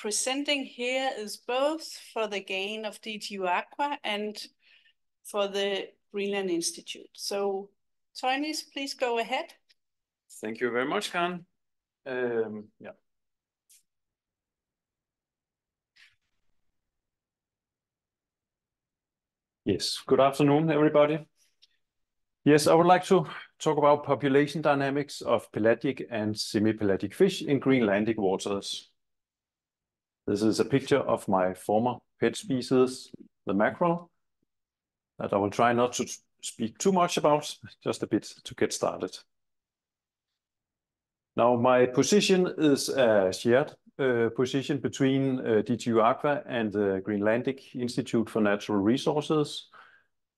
presenting here is both for the gain of DTU Aqua and for the Greenland Institute. So Teunis, please go ahead. Thank you very much, Karen. Um, yeah. Yes, good afternoon, everybody. Yes, I would like to talk about population dynamics of pelagic and semi-pelagic fish in Greenlandic waters. This is a picture of my former pet species, the mackerel, that I will try not to speak too much about, just a bit to get started. Now, my position is a shared uh, position between uh, DTU Aqua and the Greenlandic Institute for Natural Resources.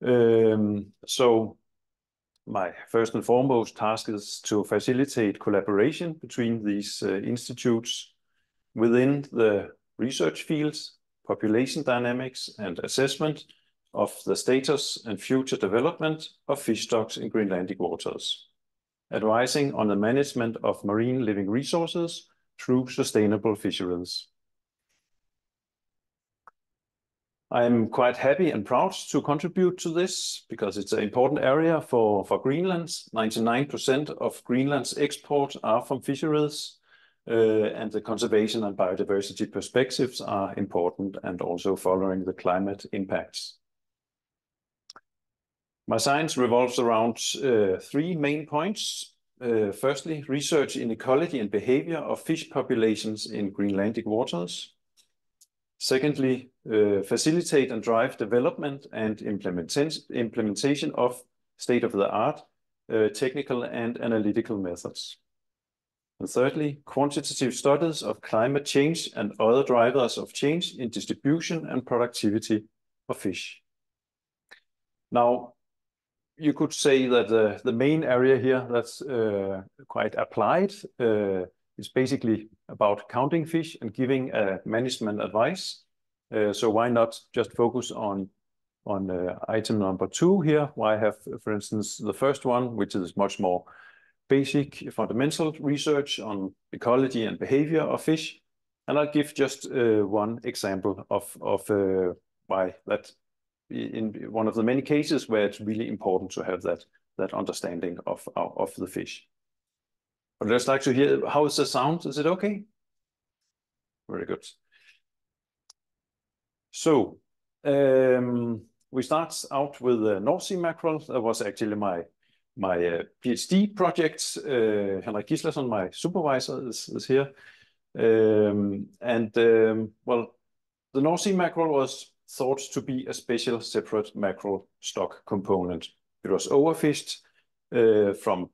Um, so my first and foremost task is to facilitate collaboration between these uh, institutes within the research fields, population dynamics, and assessment of the status and future development of fish stocks in Greenlandic waters, advising on the management of marine living resources through sustainable fisheries. I'm quite happy and proud to contribute to this because it's an important area for for Greenland. 99% of Greenland's exports are from fisheries, Uh, and the conservation and biodiversity perspectives are important and also following the climate impacts. My science revolves around uh, three main points. Uh, firstly, research in ecology and behavior of fish populations in Greenlandic waters. Secondly, facilitate and drive development and implementation of state-of-the-art technical and analytical methods. And thirdly, quantitative studies of climate change and other drivers of change in distribution and productivity of fish. Now, you could say that uh, the main area here that's uh, quite applied uh, is basically about counting fish and giving management advice. So why not just focus on on item number two here? Why have, for instance, the first one, which is much more basic, fundamental research on ecology and behavior of fish, and I'll give just uh, one example of of uh, why that in one of the many cases where it's really important to have that that understanding of of the fish. I'd just like to hear, how is the sound? Is it okay? Very good. So, um, we start out with the North Sea mackerel. That was actually my Uh, PhD project. Uh, Henrik Gislason, my supervisor, is here. Um, and, um, well, the North Sea mackerel was thought to be a special separate mackerel stock component. It was overfished uh, from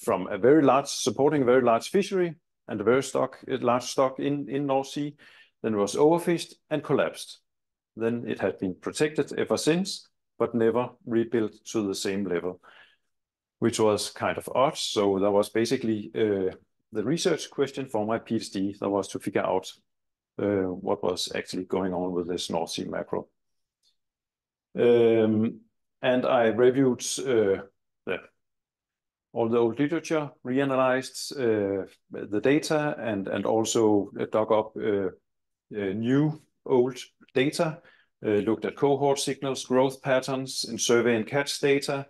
from a very large, supporting a very large fishery and a very stock, large stock in North Sea. Then it was overfished and collapsed. Then it had been protected ever since, but never rebuilt to the same level, which was kind of odd. So that was basically uh, the research question for my PhD. That was to figure out uh, what was actually going on with this North Sea mackerel. Um, and I reviewed uh, all the old literature, reanalyzed the data, and and also dug up new old data, looked at cohort signals, growth patterns in survey and catch data,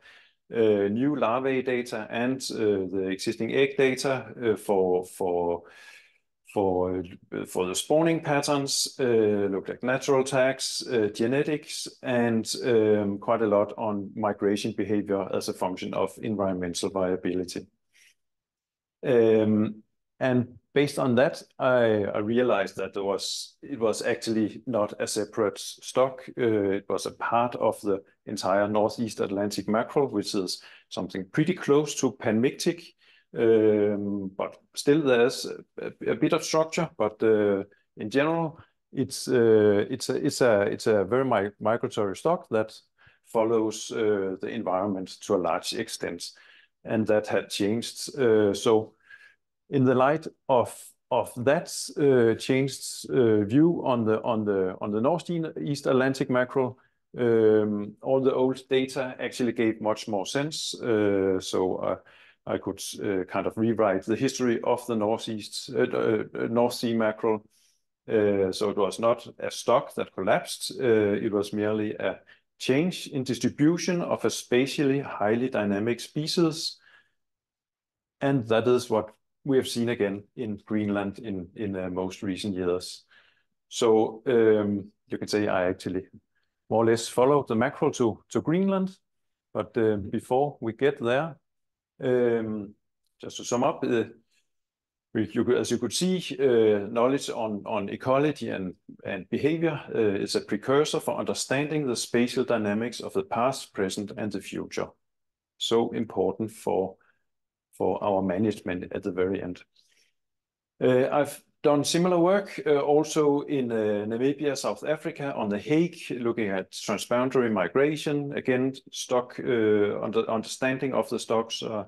Øh, new larvae data, and øh, the existing egg data øh, for for for for the spawning patterns, looked at natural tags, genetics, and um, quite a lot on migration behavior as a function of environmental viability. Um, and based on that, I realized that it was actually not a separate stock. Uh, it was a part of the entire Northeast Atlantic mackerel, which is something pretty close to panmictic. Um, but still there's a bit of structure, but uh, in general, it's uh, it's a very migratory stock that follows uh, the environment to a large extent, and that had changed. So in the light of that uh, changed uh, view on the on the on the Northeast East Atlantic mackerel, um, all the old data actually gave much more sense. Uh, so I could kind of rewrite the history of the Northeast North Sea mackerel So it was not a stock that collapsed. It was merely a change in distribution of a spatially highly dynamic species. And that is what we have seen again in Greenland in the most recent years. So um, you can say I actually more or less followed the mackerel to Greenland. But um, before we get there, um, just to sum up, uh, as you could see, uh, knowledge on ecology and behavior uh, is a precursor for understanding the spatial dynamics of the past, present, and the future. So important for our management at the very end. Uh, I've done similar work uh, also in uh, Namibia, South Africa, on the Hake, looking at transboundary migration. Again, stock understanding of the stocks or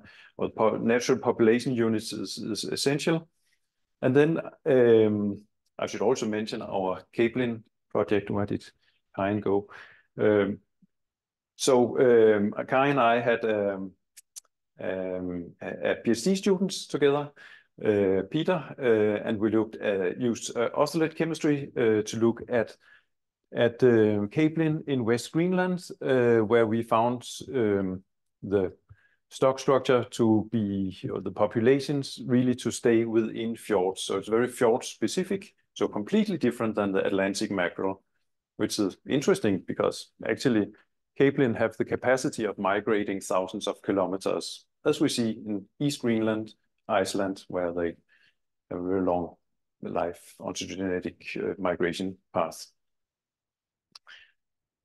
natural population units is essential. And then um, I should also mention our Capelin project. Where did Karin go? Um, so um, Karin and I had Um, PhD students together, uh, Peter, uh, and we looked at used otolith chemistry to look at at um, the Capelin in West Greenland, where we found um, the stock structure to be the populations really to stay within fjords. So it's very fjord specific, so completely different than the Atlantic mackerel, which is interesting because actually Capelin have the capacity of migrating thousands of kilometers, as we see in East Greenland, Iceland, where they have a very long life ontogenetic uh, migration path.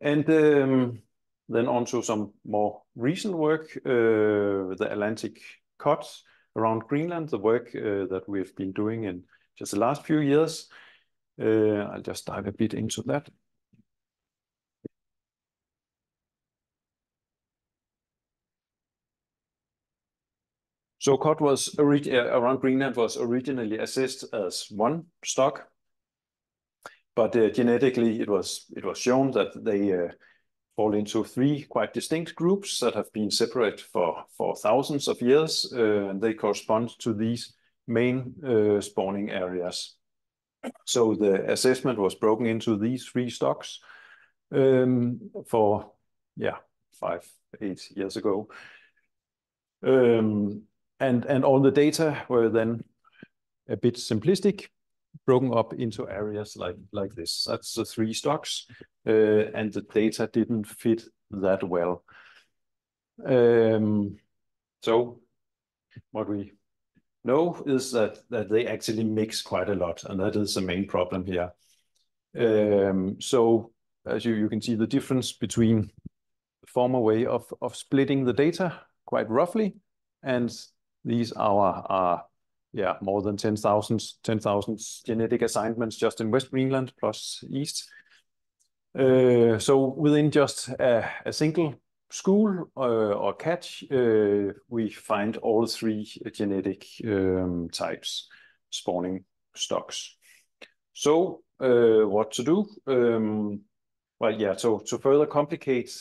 And um, then onto some more recent work, uh, the Atlantic cod around Greenland, the work uh, that we've been doing in just the last few years. I'll just dive a bit into that. So cod was uh, around Greenland was originally assessed as one stock, but uh, genetically it was it was shown that they uh, fall into three quite distinct groups that have been separate for for thousands of years, and they correspond to these main spawning areas. So the assessment was broken into these three stocks um, for, yeah, five, eight years ago. Um, And and all the data were then a bit simplistic, broken up into areas like like this. That's the three stocks, uh, and the data didn't fit that well. Um, so what we know is that that they actually mix quite a lot, and that is the main problem here. Um, so as you you can see the difference between the former way of, of splitting the data quite roughly, and these are yeah more than 10,000 genetic assignments just in West Greenland plus East. Uh, so within just a single school uh, or catch, uh, we find all three genetic um, types spawning stocks. So what to do? Um, well, yeah, so to further complicate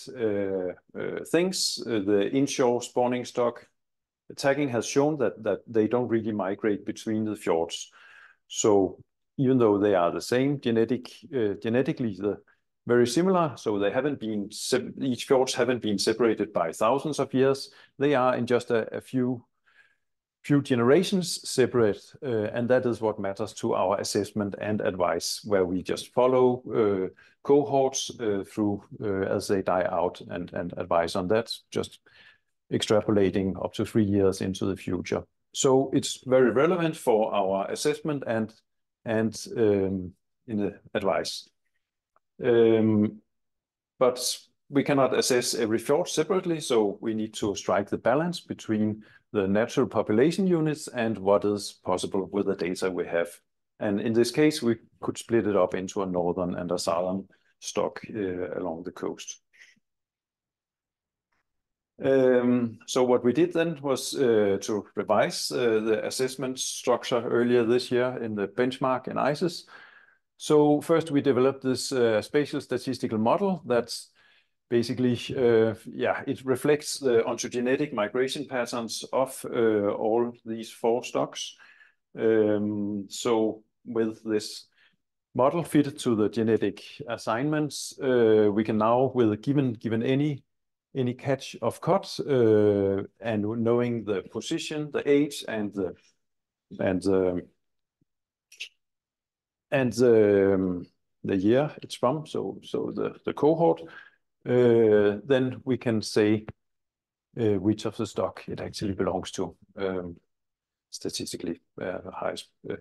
things, the inshore spawning stock tagging has shown that they don't really migrate between the fjords. So even though they are the same genetic uh, genetically, very similar, so they haven't been each fjords haven't been separated by thousands of years. They are in just a few generations separate, uh, and that is what matters to our assessment and advice, where we just follow uh, cohorts through as they die out and advise on that, just extrapolating up to three years into the future. So it's very relevant for our assessment and and um, in the advice. Um, but we cannot assess every fjord separately, so we need to strike the balance between the natural population units and what is possible with the data we have. And in this case, we could split it up into a northern and a southern stock uh, along the coast. Um, so what we did then was uh, to revise uh, the assessment structure earlier this year in the benchmark and ICES. So first, we developed this uh, spatial statistical model that's basically, yeah, it reflects the ontogenetic migration patterns of all these four stocks. Um, so with this model fitted to the genetic assignments, uh, we can now, with given given any any catch of cod, uh, and knowing the position, the age, and the and the and the um, the year it's from, so so the the cohort, uh, then we can say uh, which of the stock it actually belongs to, um, statistically uh, highest. Uh,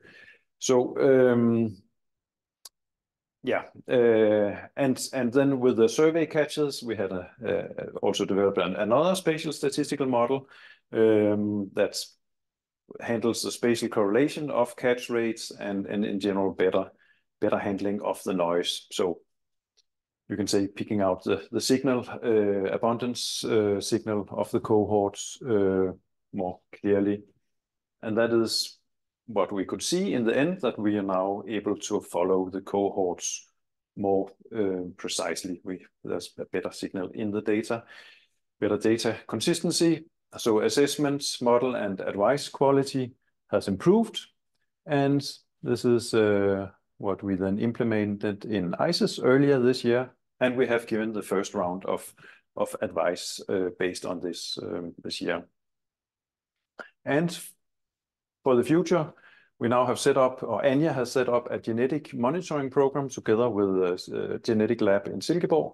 so um, yeah, uh, and and then with the survey catches, we had also developed an, another spatial statistical model um, that handles the spatial correlation of catch rates and and in general better better handling of the noise. So you can say picking out the the signal uh, abundance uh, signal of the cohorts more clearly, and that is what we could see in the end that we are now able to follow the cohorts more uh, precisely. We there's a better signal in the data, better data consistency. So assessment, model, and advice quality has improved, and this is uh, what we then implemented in ICES earlier this year, and we have given the first round of of advice uh, based on this um, this year. And for the future, we now have set up, or Anja has set up a genetic monitoring program together with a genetic lab in Silkeborg.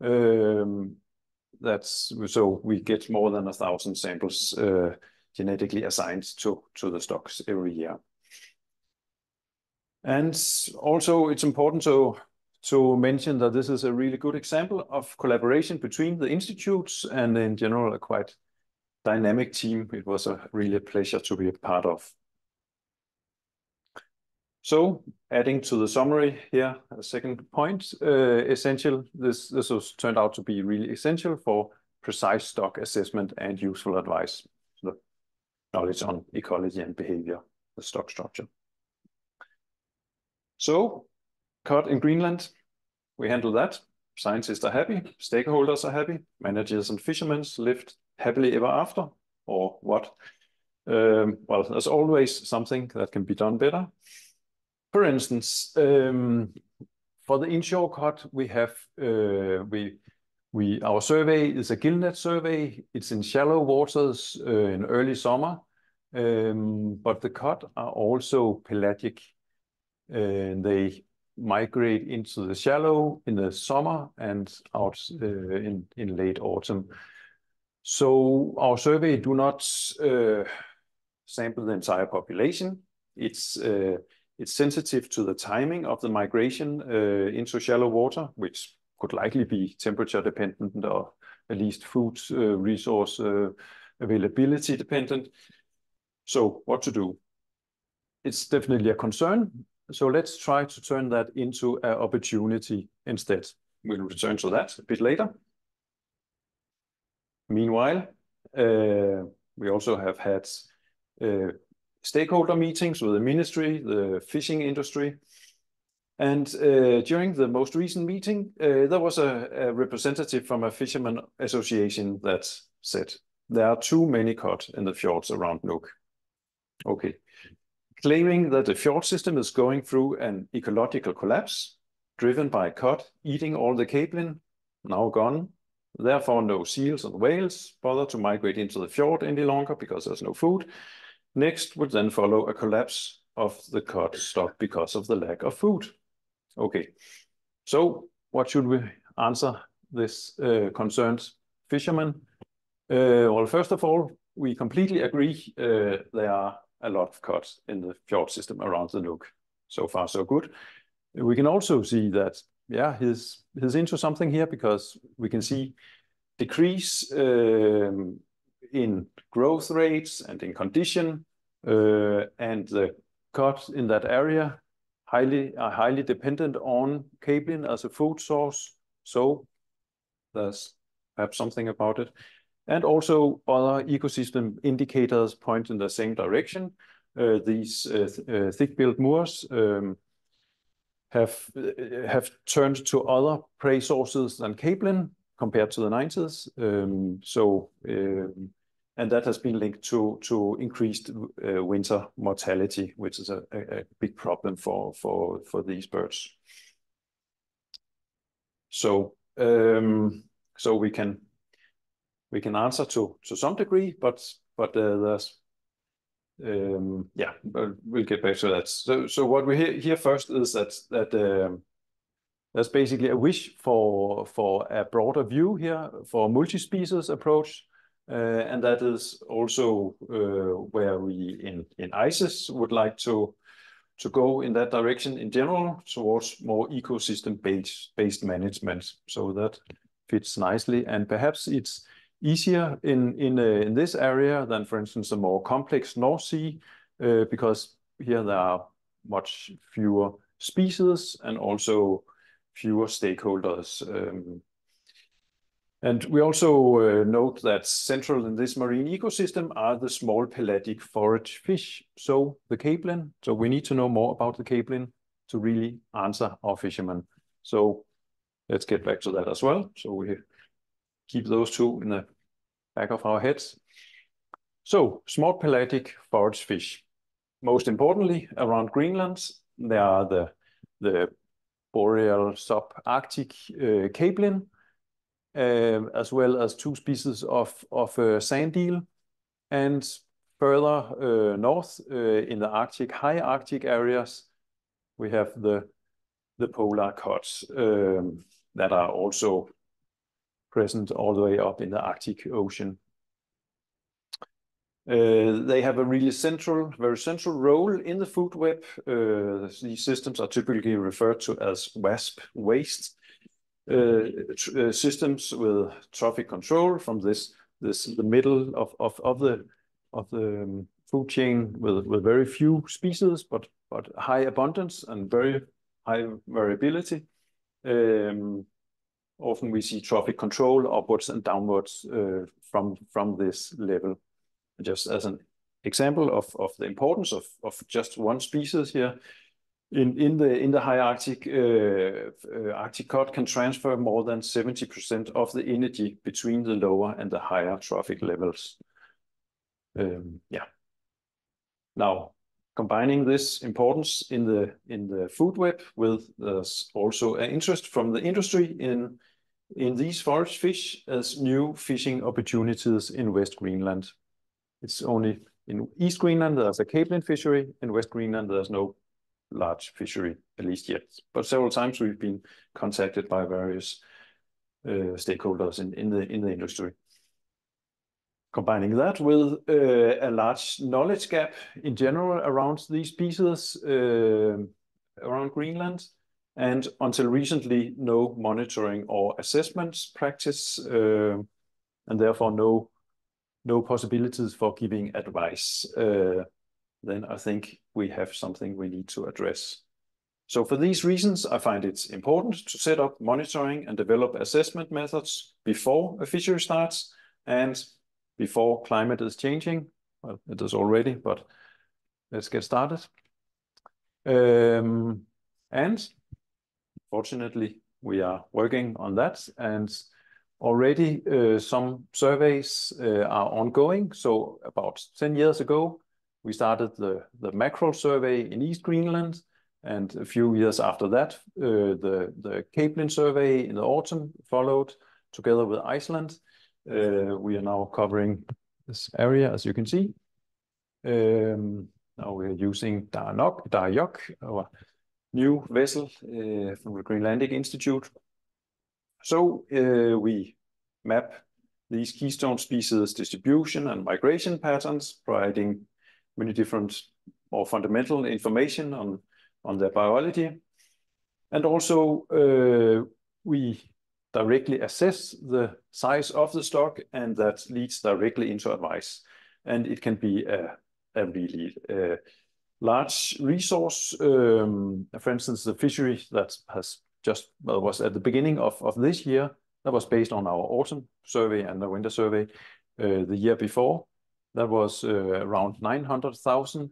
Um, that's so we get more than a thousand samples uh, genetically assigned to, the stocks every year. And also it's important to mention that this is a really good example of collaboration between the institutes and in general a quite dynamic team. It was a really pleasure to be a part of. So adding to the summary here, a second point, uh, essential, this, this was turned out to be really essential for precise stock assessment and useful advice, the knowledge on ecology and behavior, the stock structure. So cod in Greenland, we handle that. Scientists are happy, stakeholders are happy, managers and fishermen lived happily ever after, or what? Um, well, there's always something that can be done better. For instance, um, for the inshore cod, we have uh, we we our survey is a gillnet survey. It's in shallow waters uh, in early summer, um, but the cod are also pelagic. and they migrate into the shallow in the summer and out uh, in in late autumn. So our survey do not uh, sample the entire population. It's uh, it's sensitive to the timing of the migration uh, into shallow water, which could likely be temperature dependent or at least food resource availability dependent. So what to do? It's definitely a concern. So let's try to turn that into an opportunity instead. We'll return to that a bit later. Meanwhile, uh, we also have had uh, stakeholder meetings with the ministry, the fishing industry. And uh, during the most recent meeting, there was a, representative from a fisherman association that said, there are too many cod in the fjords around Nuuk. Okay. Claiming that the fjord system is going through an ecological collapse, driven by cod eating all the capelin, now gone. Therefore, no seals and whales bother to migrate into the fjord any longer because there's no food. Next would then follow a collapse of the cod stock because of the lack of food. Okay, so what should we answer this uh, concerned fishermen? Uh, well, first of all, we completely agree uh, there are a lot of cod in the fjord system around the Nuuk. So far, so good. We can also see that, yeah, he's, he's into something here because we can see decrease um, in growth rates and in condition, uh, and the cuts in that area highly are highly dependent on capelin as a food source. So there's perhaps something about it. And also other ecosystem indicators point in the same direction. Uh, these uh, th uh, thick-billed murres um, have uh, have turned to other prey sources than capelin compared to the 90s. Um, so um, and that has been linked to to increased uh, winter mortality, which is a, big problem for these birds. So um, so we can we can answer to to some degree, but but uh, there's um, yeah, we'll get back to that. So so what we hear, first is that that um, there's basically a wish for for a broader view here for a multi-species approach, uh, and that is also uh, where we in in ICES would like to to go in that direction in general towards more ecosystem based based management. So that fits nicely, and perhaps it's easier uh, in this area than, for instance, a more complex North Sea, uh, because here there are much fewer species and also fewer stakeholders. Um, and we also uh, note that central in this marine ecosystem are the small pelagic forage fish, so the capelin. So we need to know more about the capelin to really answer our fishermen. So let's get back to that as well. So we keep those two in the back of our heads. So, small pelagic forage fish. Most importantly, around Greenland, there are the, the boreal subarctic uh, capelin, uh, as well as two species of, of uh, sand eel. And further uh, north uh, in the Arctic, high Arctic areas, we have the, the polar cods um, that are also present all the way up in the Arctic Ocean. Uh, they have a really central, very central role in the food web. Uh, these systems are typically referred to as wasp waist uh, uh, systems with trophic control from this this the middle of of of the of the um, food chain with with very few species, but but high abundance and very high variability. Um, often we see trophic control upwards and downwards uh, from, from this level. Just as an example of, the importance of, just one species here, in, the high Arctic, uh, uh, Arctic cod can transfer more than 70% of the energy between the lower and the higher trophic levels. Um, yeah. Now, combining this importance in the in the food web with also an interest from the industry in in these forage fish as new fishing opportunities in West Greenland. It's only in East Greenland there's a capelin fishery. In West Greenland there's no large fishery, at least yet. But several times we've been contacted by various uh, stakeholders in, in the in the industry combining that with uh, a large knowledge gap in general around these species uh, around Greenland, and until recently, no monitoring or assessment practice, uh, and therefore no no possibilities for giving advice, uh, then I think we have something we need to address. So for these reasons, I find it important to set up monitoring and develop assessment methods before a fishery starts and before climate is changing. Well, it is already, but let's get started. Um, and fortunately, we are working on that and already uh, some surveys uh, are ongoing. So about 10 years ago, we started the, mackerel survey in East Greenland. And a few years after that, uh, the, capelin survey in the autumn followed together with Iceland. We are now covering this area, as you can see. Um, now we're using Darnok, Tarajoq, new vessel uh, from the Greenlandic Institute. So uh, we map these keystone species distribution and migration patterns, providing many different more fundamental information on, on their biology. And also uh, we directly assess the size of the stock, and that leads directly into advice. And it can be a, really large resource. Um, for instance, the fishery that has just was at the beginning of, this year, that was based on our autumn survey and the winter survey uh, the year before. That was uh, around 900,000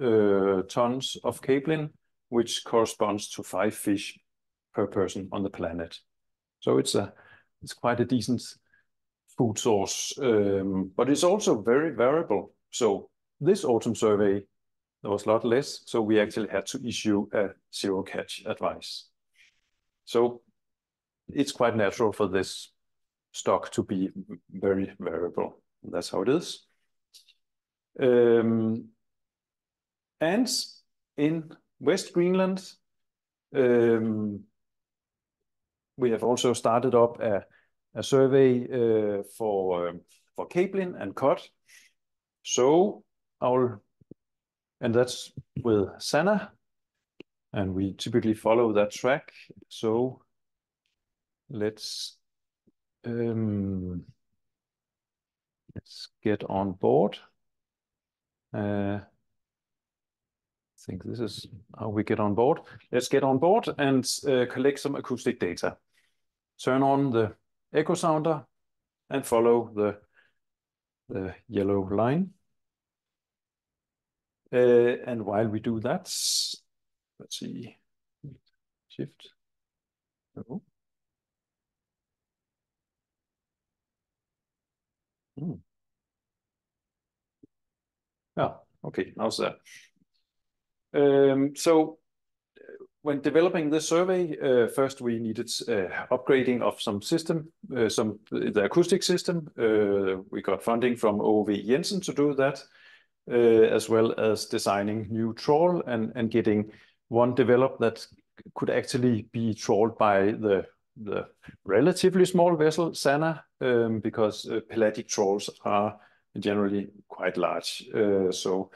uh, tons of capelin, which corresponds to five fish per person on the planet. So it's a it's quite a decent food source, um, but it's also very variable. So this autumn survey, there was a lot less, so we actually had to issue a zero catch advice. So it's quite natural for this stock to be very variable. That's how it is. Um, and in West Greenland, um, we have also started up a, a survey uh, for, um, for capelin and cod. So our, and that's with Sanna, and we typically follow that track. So let's um, let's get on board. Uh, I think this is how we get on board. Let's get on board and uh, collect some acoustic data. Turn on the echo sounder and follow the, the yellow line. Uh, and while we do that, let's see, shift. Hmm. Yeah, okay, how's that? Um, so when developing this survey, uh, first we needed uh, upgrading of some system, uh, some the acoustic system. Uh, we got funding from Aage V. Jensen to do that, uh, as well as designing new trawl and, and getting one developed that could actually be trawled by the the relatively small vessel Sanna, um, because uh, pelagic trawls are generally quite large. so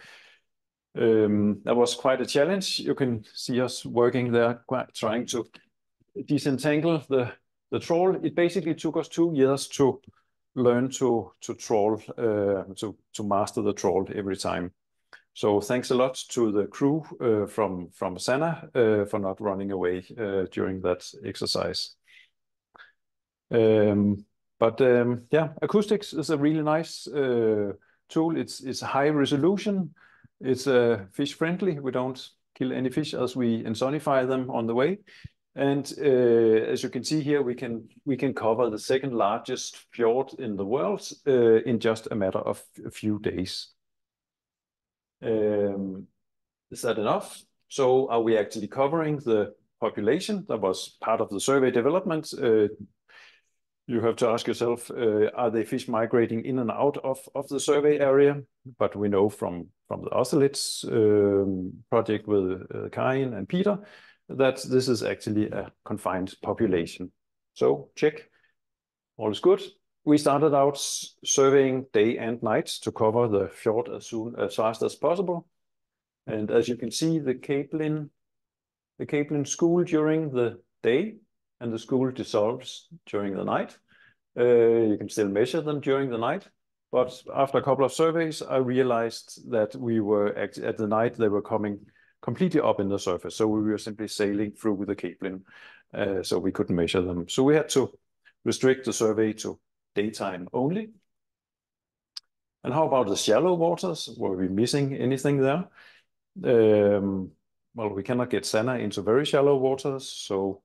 um, that was quite a challenge. You can see us working there, quite trying to disentangle the, the trawl. It basically took us two years to learn to, to trawl uh, to, to master the trawl every time. So thanks a lot to the crew uh, from, from Sanna uh, for not running away during that exercise. Um, but um, yeah, acoustics is a really nice uh, tool. It's, it's high resolution. It's fish friendly. We don't kill any fish as we insonify them on the way. And uh, as you can see here, we can we can cover the second largest fjord in the world uh, in just a matter of a few days. Um, is that enough? So are we actually covering the population that was part of the survey development? Uh, you have to ask yourself, are the fish migrating in and out of, the survey area? But we know from, the otolith um, project with Karin and Peter that this is actually a confined population. So check, all is good. We started out surveying day and night to cover the fjord as soon as fast as possible. And as you can see, the capelin, the capelin school during the day and the school dissolves during the night. Uh, you can still measure them during the night, but after a couple of surveys, I realized that we were at, at the night they were coming completely up in the surface. So we were simply sailing through with the capelin, uh, so we couldn't measure them. So we had to restrict the survey to daytime only. And how about the shallow waters? Were we missing anything there? Um, well, we cannot get Sanna into very shallow waters, so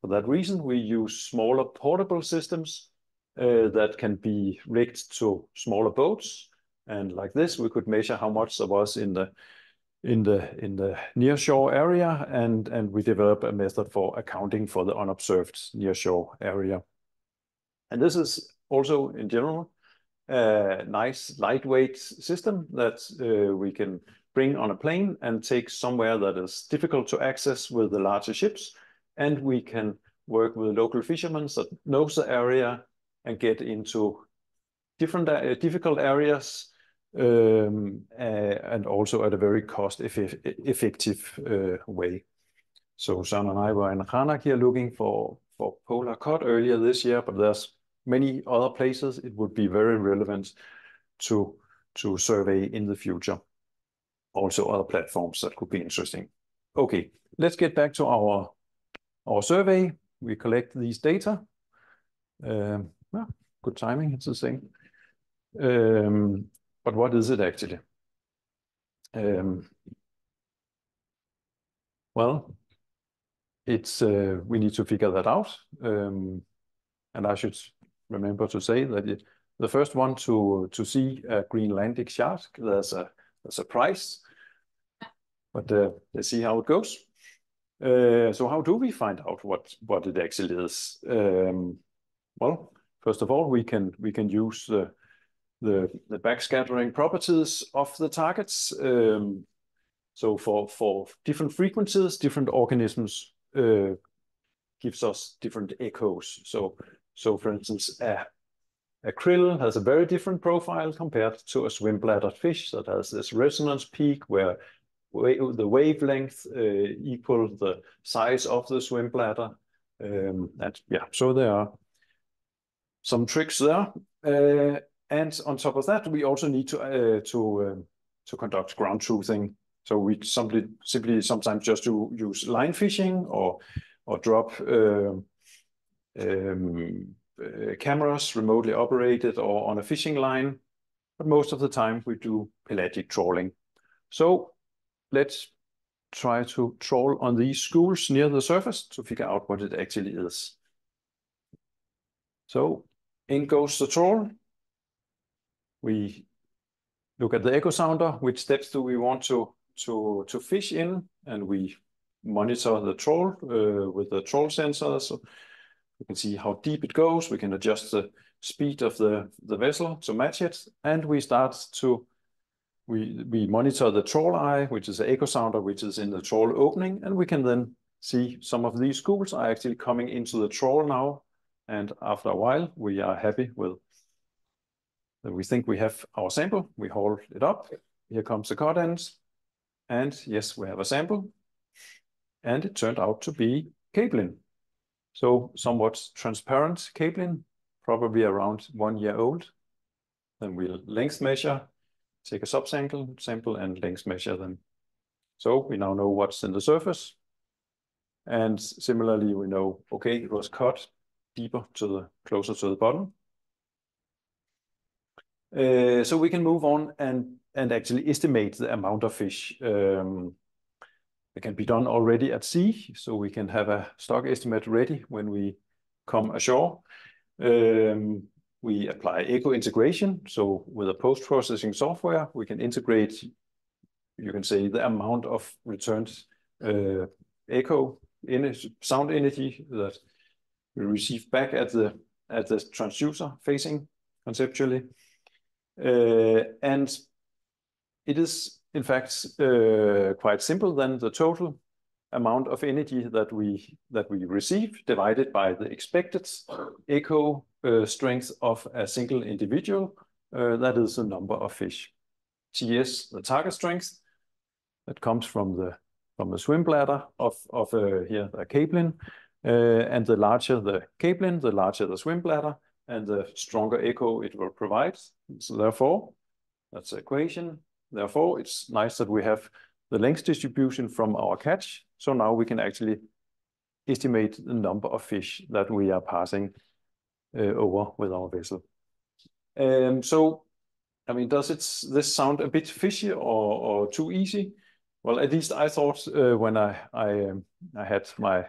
for that reason, we use smaller portable systems uh, that can be rigged to smaller boats. And like this, we could measure how much there was in the in the in the near shore area, and we develop a method for accounting for the unobserved near shore area. And this is also in general a nice lightweight system that uh, we can bring on a plane and take somewhere that is difficult to access with the larger ships and we can work with local fishermen that knows the area and get into different uh, difficult areas and also at a very cost eff effective uh, way. So Søren and I were in Qaanaaq here looking for, for polar cod earlier this year, but there's many other places it would be very relevant to, to survey in the future. Also other platforms that could be interesting. Okay, let's get back to our our survey. We collect these data. Um, good timing, it's the same. But what is it actually? Um, well, it's uh, we need to figure that out. Um, and I should remember to say that it, the first one to to see a Greenlandic shark, there's a there's a. But uh, let's see how it goes. Uh, so how do we find out what what it actually is? Um, well, first of all, we can we can use the the, backscattering properties of the targets. Um, so for for different frequencies, different organisms uh, gives us different echoes. So so for instance, a krill has a very different profile compared to a swim bladdered fish that has this resonance peak where the wavelength uh, equal the size of the swim bladder. Um, yeah, so there are some tricks there. And on top of that, we also need to uh, to um, to conduct ground truthing. So we simply simply sometimes just to use line fishing or or drop uh, um, uh, cameras remotely operated or on a fishing line. But most of the time we do pelagic trawling. So let's try to trawl on these schools near the surface to figure out what it actually is. So in goes the trawl. We look at the echo sounder, which steps do we want to, to, to fish in, and we monitor the trawl uh, with the trawl sensor. So we can see how deep it goes. We can adjust the speed of the, the vessel to match it, and we start to we, we monitor the trawl eye, which is an echo sounder, which is in the trawl opening, and we can then see some of these schools are actually coming into the trawl now. And after a while, we are happy with we think we have our sample. We hold it up. Here comes the ends. And yes, we have a sample. And it turned out to be capelin. So somewhat transparent capelin, probably around one year old. Then we'll length measure, take a subsample sample and length measure them. So we now know what's in the surface. And similarly, we know, okay, it was cut deeper to the closer to the bottom. Uh, so we can move on and and actually estimate the amount of fish. Um, it can be done already at sea, so we can have a stock estimate ready when we come ashore. Um, we apply echo integration. So with a post-processing software, we can integrate, you can say, the amount of returned uh, echo sound energy that we receive back at the at the transducer facing conceptually. Uh, and it is, in fact, uh, quite simple. Then the total amount of energy that we that we receive divided by the expected echo uh, strength of a single individual. That is the number of fish. TS, the target strength, that comes from the from the swim bladder of of here the capelin, and the larger the capelin, the larger the swim bladder, and the stronger echo it will provide. So therefore, that's the equation. Therefore, it's nice that we have the length distribution from our catch. So now we can actually estimate the number of fish that we are passing uh, over with our vessel. Um, so, I mean, does it this sound a bit fishy or, or too easy? Well, at least I thought uh, when I I, um, I had my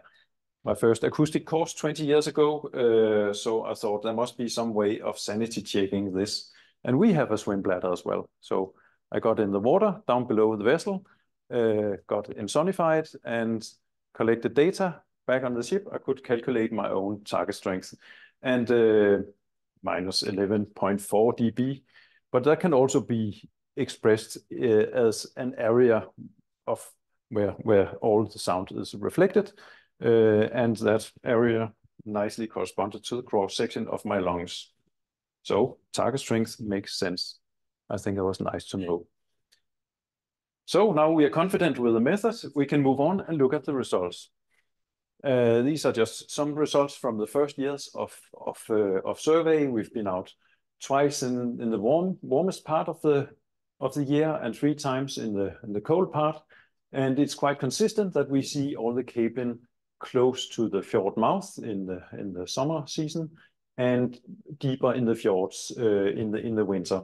my first acoustic course 20 years ago. Uh, so I thought there must be some way of sanity checking this. And we have a swim bladder as well. So I got in the water down below the vessel, uh, got insonified and collected data back on the ship. I could calculate my own target strength and uh, minus 11.4 dB. But that can also be expressed uh, as an area of where, where all the sound is reflected. Uh, and that area nicely corresponded to the cross section of my lungs. So target strength makes sense. I think it was nice to know. So now we are confident with the methods. we can move on and look at the results. Uh, these are just some results from the first years of, of, uh, of surveying. We've been out twice in, in the warm, warmest part of the, of the year and three times in the, in the cold part. And it's quite consistent that we see all the capelin close to the fjord mouth in the in the summer season and deeper in the fjords uh, in the in the winter.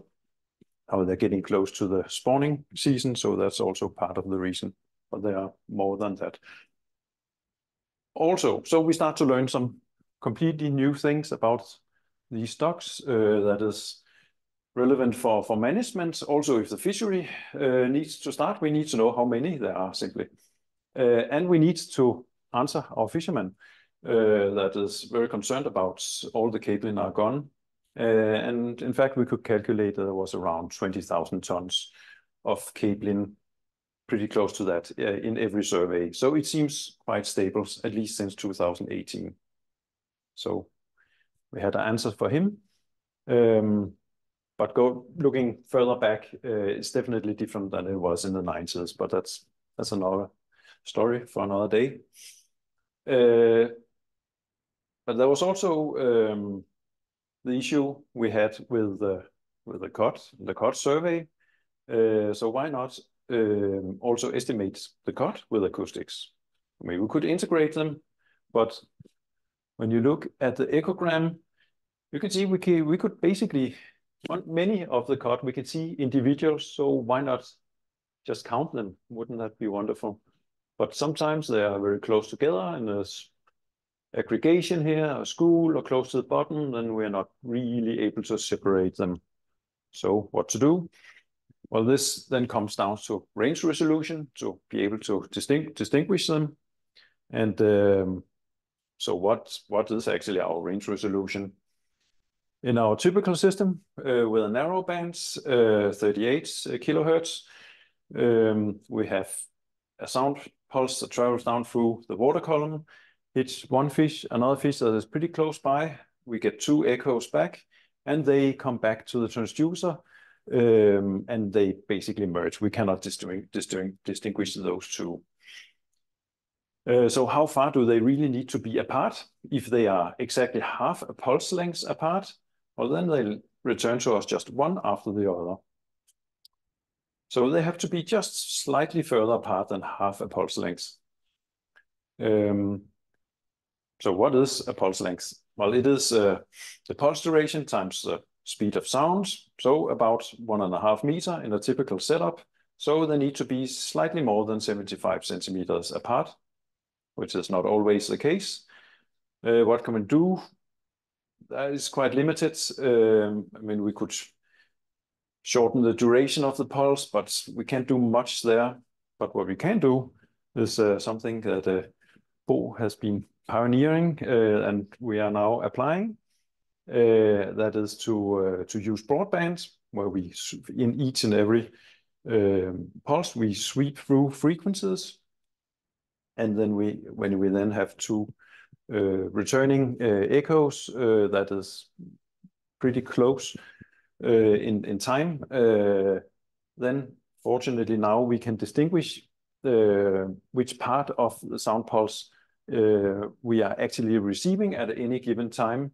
How they're getting close to the spawning season, so that's also part of the reason. But there are more than that. Also, so we start to learn some completely new things about these stocks uh, that is relevant for, for management. Also, if the fishery uh, needs to start, we need to know how many there are simply. Uh, and we need to answer our fishermen that is very concerned about all the capelin are gone. and in fact, we could calculate that there was around 20,000 tons of capelin pretty close to that uh, in every survey. So it seems quite stable, at least since 2018. So we had an answer for him. Um, but go looking further back, uh, it's definitely different than it was in the 90s, but that's that's another story for another day. Uh, but there was also um, the issue we had with the with the cod, the cod survey. Uh, so why not um, also estimate the cod with acoustics? I mean, we could integrate them, but when you look at the echogram, you can see we can, we could basically on many of the cod we can see individuals. So why not just count them? Wouldn't that be wonderful? But sometimes they are very close together, and there's aggregation here, a school, or close to the bottom, then we're not really able to separate them. So what to do? Well, this then comes down to range resolution to be able to distinct, distinguish them. And um, so what, what is actually our range resolution? In our typical system uh, with a narrow band, uh, 38 kilohertz, um, we have a sound pulse that travels down through the water column, hits one fish, another fish that is pretty close by. We get two echoes back, and they come back to the transducer, um, and they basically merge. We cannot distinguish, distinguish those two. Uh, so how far do they really need to be apart? If they are exactly half a pulse length apart, well, then they return to us just one after the other. So they have to be just slightly further apart than half a pulse length. Um, so what is a pulse length? Well, it is uh, the pulse duration times the speed of sound, so about one and a half meter in a typical setup. So they need to be slightly more than 75 centimeters apart, which is not always the case. Uh, what can we do? That is quite limited. Um, I mean, we could shorten the duration of the pulse, but we can't do much there. But what we can do is uh, something that uh, Bo has been pioneering, uh, and we are now applying. Uh, that is to uh, to use broadband, where we in each and every um, pulse we sweep through frequencies, and then we when we then have two returning echoes that is pretty close in in time, then fortunately now we can distinguish which part of the sound pulse we are actually receiving at any given time.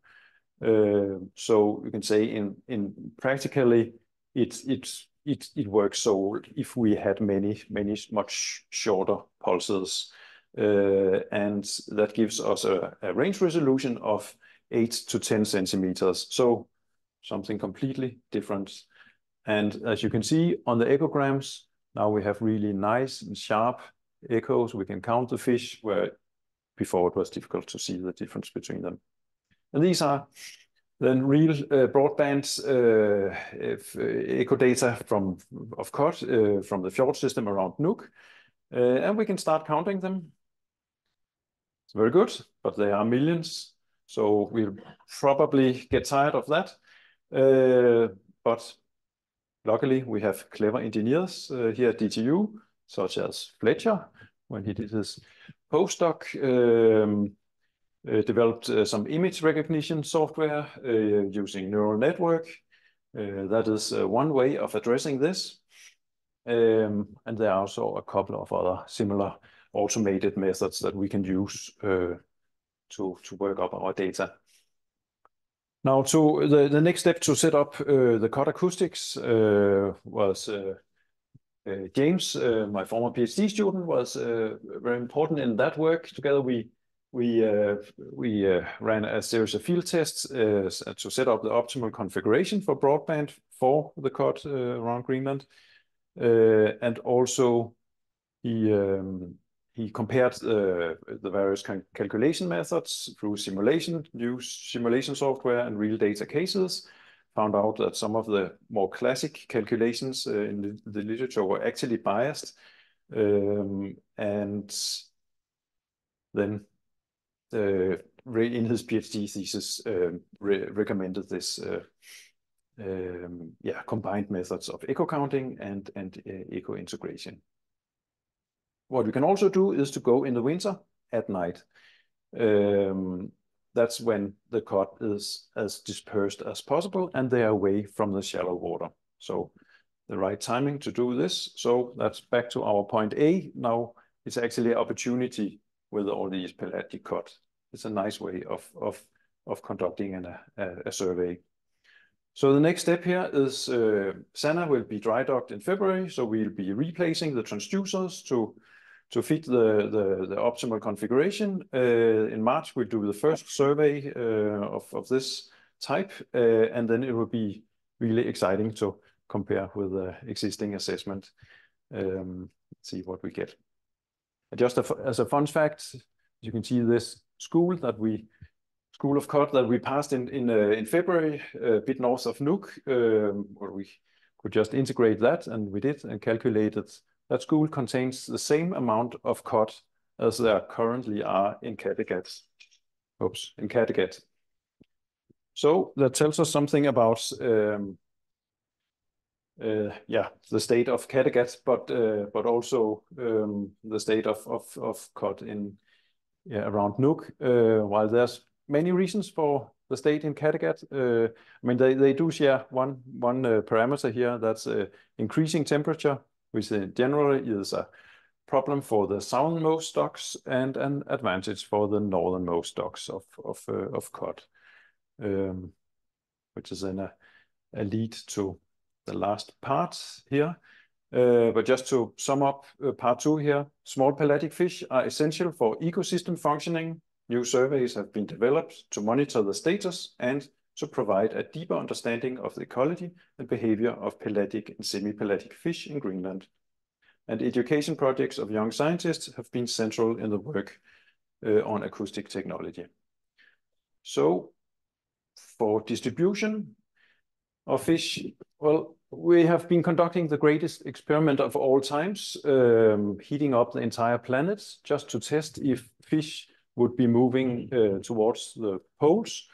Uh, so you can say in in practically it it it it works. So if we had many many much shorter pulses, uh, and that gives us a, a range resolution of eight to ten centimeters. So something completely different. And as you can see on the echograms, now we have really nice and sharp echoes. We can count the fish where before it was difficult to see the difference between them. And these are then real uh, broadband uh, uh, echo data from of cod uh, from the fjord system around Nuuk, uh, and we can start counting them. It's very good, but there are millions, so we'll probably get tired of that. But luckily, we have clever engineers here at DTU, such as Fletcher, when he did his postdoc, um, uh, developed uh, some image recognition software uh, using neural network. Uh, that is uh, one way of addressing this. Um, and there are also a couple of other similar automated methods that we can use to, to work up our data. Now, to the, the next step to set up the cod acoustics was Uh, James, uh, my former PhD student, was uh, very important in that work. Together, we we uh, we uh, ran a series of field tests to set up the optimal configuration for broadband for the cod around Greenland, and also he um, he compared the various calculation methods through simulation, used simulation software and real data cases, found out that some of the more classic calculations uh, in the literature were actually biased. Um, and then uh, in his PhD thesis uh, recommended this um, yeah, combined methods of echo counting and echo integration. What we can also do is to go in the winter at night. Um, That's when the cod is as dispersed as possible, and they are away from the shallow water. So the right timing to do this. So that's back to our point A. Now, it's actually an opportunity with all these pelagic cod. It's a nice way of of, of conducting a a survey. So the next step here is, uh, Sanna will be dry docked in February, so we'll be replacing the transducers to fit the the optimal configuration. Uh, in March, we'll do the first survey uh, of of this type, uh, and then it will be really exciting to compare with the existing assessment, um, see what we get. Just as a fun fact, you can see this school that we school of cod that we passed in in February, a bit north of Nuuk, um, where we could just integrate that, and we did, and calculated. That school contains the same amount of cod as there currently are in Kattegat. Oops, in Kattegat. So that tells us something about um, uh, yeah, the state of Kattegat, but uh, but also um, the state of of cod in around Nuuk. Uh, while there's many reasons for the state in Kattegat, I mean, they they do share one parameter here, that's increasing temperature, which general, is a problem for the southernmost stocks and an advantage for the northernmost stocks of of uh, cod, um, which is then a lead to the last part here. Uh, but just to sum up, uh, part two here, small pelagic fish are essential for ecosystem functioning. New surveys have been developed to monitor the status and to provide a deeper understanding of the ecology and behavior of pelagic and semi-pelagic fish in Greenland. And education projects of young scientists have been central in the work uh, on acoustic technology. So for distribution of fish, well, we have been conducting the greatest experiment of all times, um, heating up the entire planet, just to test if fish would be moving uh, towards the poles.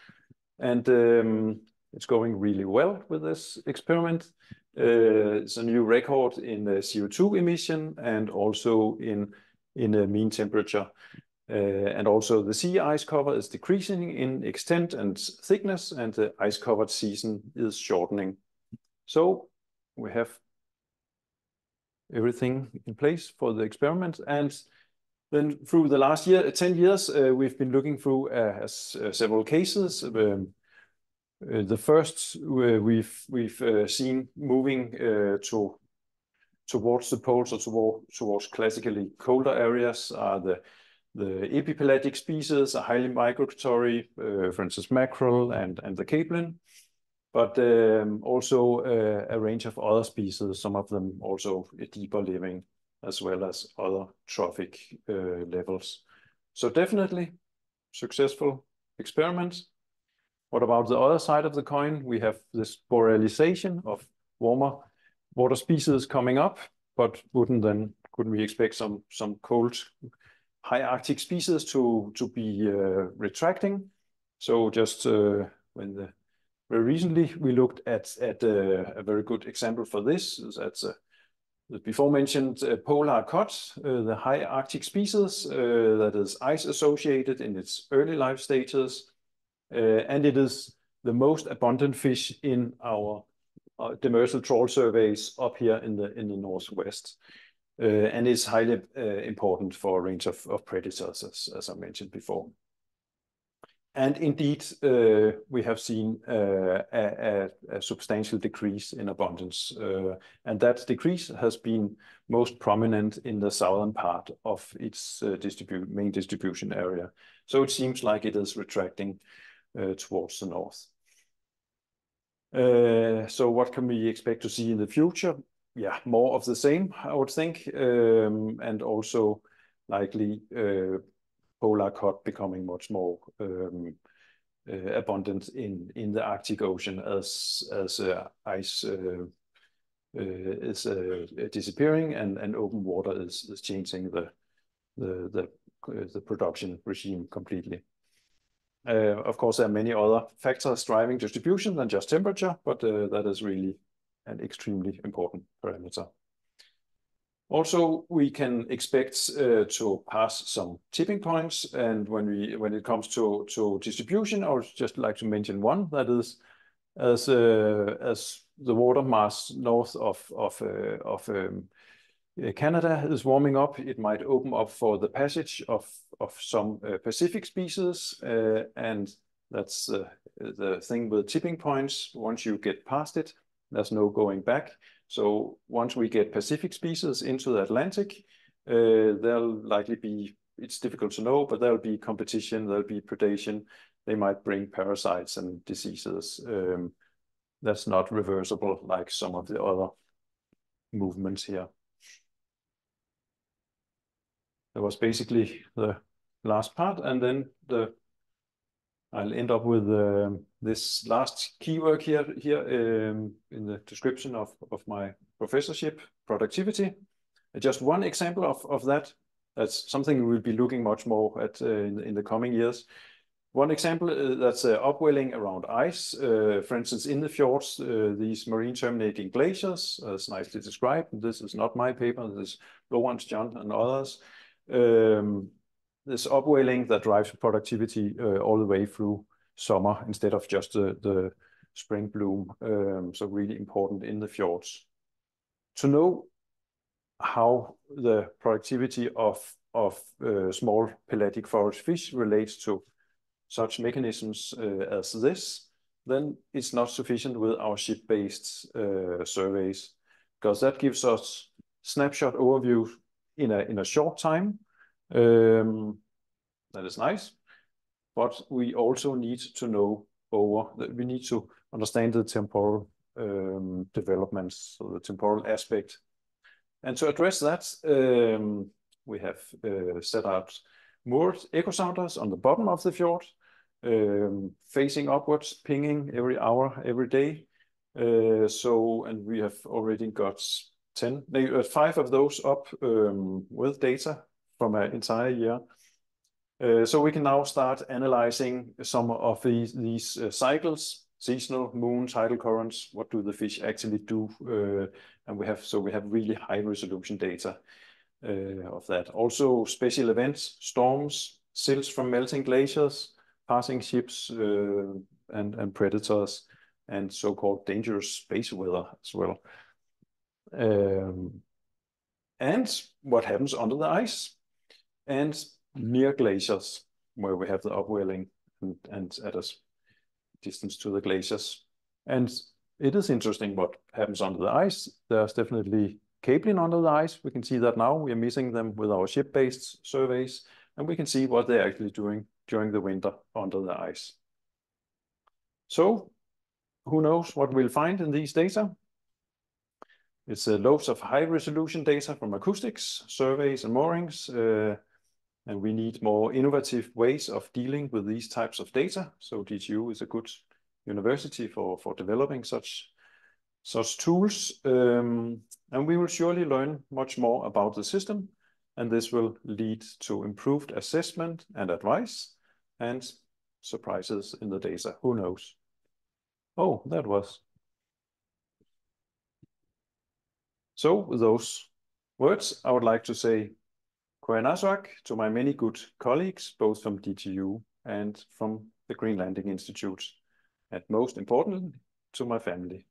Um, it's going really well with this experiment. Uh, it's a new record in the CO2 emission and also in in the mean temperature. Uh, and also the sea ice cover is decreasing in extent and thickness, and the ice-covered season is shortening. So we have everything in place for the experiment, and then through the last year, uh, 10 years, uh, we've been looking through uh, several cases. Um, the first we've seen moving towards the poles or towards classically colder areas are the epipelagic species, highly migratory, for instance, mackerel and the capelin, but um, also a range of other species, some of them also deeper living, as well as other trophic uh, levels. So definitely successful experiments. What about the other side of the coin? We have this borealization of warmer water species coming up, but wouldn't then, couldn't we expect some some cold, high Arctic species to to be uh, retracting? So just uh, when the very recently, we looked at at a very good example for this. That's the before-mentioned uh, polar cod, uh, the high Arctic species uh, that is ice-associated in its early life stages. And it is the most abundant fish in our demersal trawl surveys up here in the in the northwest. And is highly important for a range of predators, as I mentioned before. And indeed, uh, we have seen uh, a substantial decrease in abundance, uh, and that decrease has been most prominent in the southern part of its main distribution area. So it seems like it is retracting towards the north. So what can we expect to see in the future? Yeah, more of the same, I would think. Um, and also likely uh, polar cod becoming much more um, uh, abundant in in the Arctic Ocean as as uh, ice uh, uh, is disappearing and and open water is is changing the the the the production regime completely. Uh, of course, there are many other factors driving distribution than just temperature, but uh, that is really an extremely important parameter. Also, we can expect uh, to pass some tipping points, and when we when it comes to distribution, I would just like to mention one that is as uh, the water mass north of uh, um, Canada is warming up, it might open up for the passage of some Pacific species, and that's the thing with tipping points. Once you get past it, there's no going back. So once we get Pacific species into the Atlantic, uh, there'll likely be, it's difficult to know, but there'll be competition, there'll be predation. They might bring parasites and diseases. Um, that's not reversible like some of the other movements here. That was basically the last part, and then the I'll end up with uh, this last keyword here here um, in the description of of my professorship, productivity. Just one example of of that. That's something we'll be looking much more at uh, in, in the coming years. One example uh, that's uh, upwelling around ice, uh, for instance, in the fjords, uh, these marine terminating glaciers, as nicely described. This is not my paper, this is Lawrence, John, and others um, this upwelling that drives productivity uh, all the way through summer instead of just the, spring bloom. Um, so really important in the fjords. To know how the productivity of, of uh, small pelagic forage fish relates to such mechanisms uh, as this, then it's not sufficient with our ship-based surveys because that gives us snapshot overview in a in a short time. Um, that is nice, but we also need to know over that we need to understand the temporal um, developments, so the temporal aspect. And to address that, um, we have uh, set out moored echo sounders on the bottom of the fjord, facing upwards, pinging every hour, every day. Uh, so, and we have already got 10, uh, five of those up um, with data from an entire year. Uh, so we can now start analyzing some of these, uh, cycles, seasonal, moon, tidal currents, what do the fish actually do? Uh, and we have, so we have really high resolution data of that. Also special events, storms, silts from melting glaciers, passing ships and, and predators, and so-called dangerous space weather as well. Um, and what happens under the ice and near glaciers where we have the upwelling and, and at a distance to the glaciers. And it is interesting what happens under the ice. There's definitely capelin under the ice. We can see that now. We are missing them with our ship-based surveys, and we can see what they're actually doing during the winter under the ice. So who knows what we'll find in these data? It's uh, loads of high resolution data from acoustics, surveys and moorings. Uh, and we need more innovative ways of dealing with these types of data. So DTU is a good university for, for developing such, such tools. Um, and we will surely learn much more about the system. And this will lead to improved assessment and advice and surprises in the data. Who knows? Oh, that was So with those words, I would like to say To my many good colleagues, both from DTU and from the Greenland Institute, and most importantly, to my family.